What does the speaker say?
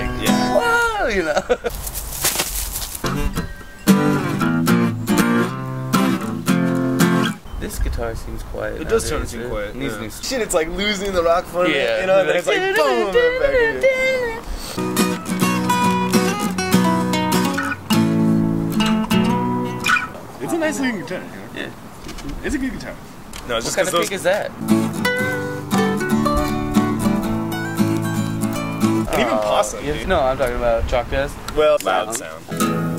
like, Yeah. whoa, you know. This guitar seems quiet. It does turn nowadays, seem quiet, Needs yeah. new Shit, it's like losing the rock fun. Yeah. You know, and then it's like boom, and then back in. It's a nice looking guitar. You know? Yeah. It's a good guitar. No, it's What just kind of because pick is that? And even Possum, you- dude. No, I'm talking about Chalk Dust. Well, loud sound.